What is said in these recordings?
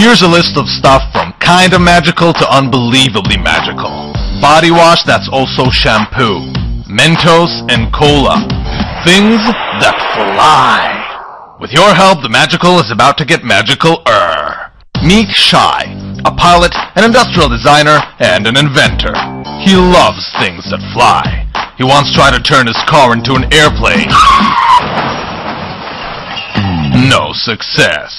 Here's a list of stuff from kinda magical to unbelievably magical. Body wash that's also shampoo. Mentos and cola. Things that fly. With your help, the magical is about to get magical-er. Meet Shai, a pilot, an industrial designer, and an inventor. He loves things that fly. He once tried to turn his car into an airplane. No success.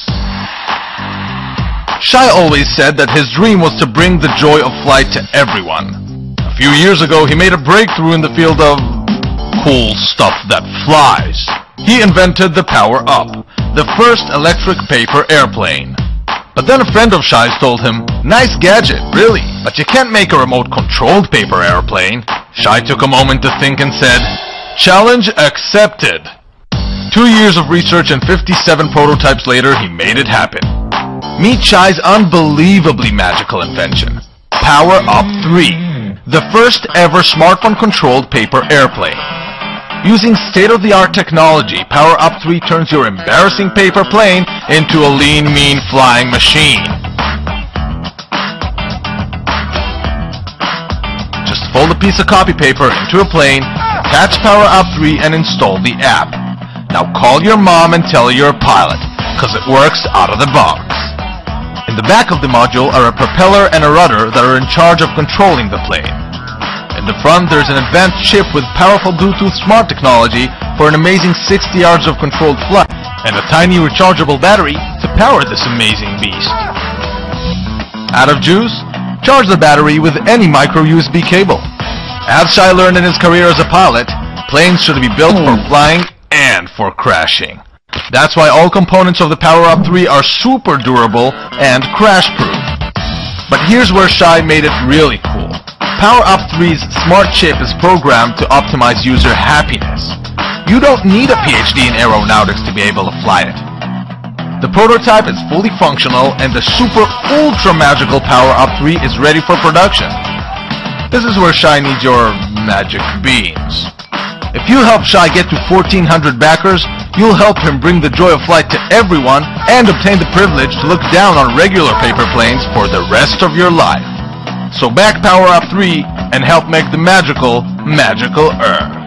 Shai always said that his dream was to bring the joy of flight to everyone. A few years ago, he made a breakthrough in the field of cool stuff that flies. He invented the Power Up, the first electric paper airplane. But then a friend of Shai's told him, Nice gadget, really, but you can't make a remote-controlled paper airplane. Shy took a moment to think and said, Challenge accepted. Two years of research and 57 prototypes later, he made it happen. Meet Shai's unbelievably magical invention, Power Up 3, the first ever smartphone-controlled paper airplane. Using state-of-the-art technology, Power Up 3 turns your embarrassing paper plane into a lean, mean flying machine. Just fold a piece of copy paper into a plane, attach Power Up 3 and install the app. Now call your mom and tell her you're a pilot, cause it works out of the box. In the back of the module are a propeller and a rudder that are in charge of controlling the plane. In the front there's an advanced chip with powerful Bluetooth smart technology for an amazing 60 yards of controlled flight, and a tiny rechargeable battery to power this amazing beast. Out of juice? Charge the battery with any micro USB cable. As Shai learned in his career as a pilot, planes should be built for hmm. flying and for crashing. That's why all components of the Power Up 3 are super durable and crash-proof. But here's where Shai made it really cool. Power Up 3's smart chip is programmed to optimize user happiness. You don't need a PhD in aeronautics to be able to fly it. The prototype is fully functional and the super ultra magical Power Up 3 is ready for production. This is where Shai needs your magic beans. If you help Shai get to 1400 backers, you'll help him bring the joy of flight to everyone and obtain the privilege to look down on regular paper planes for the rest of your life. So back Power Up 3 and help make the magical, magical-er.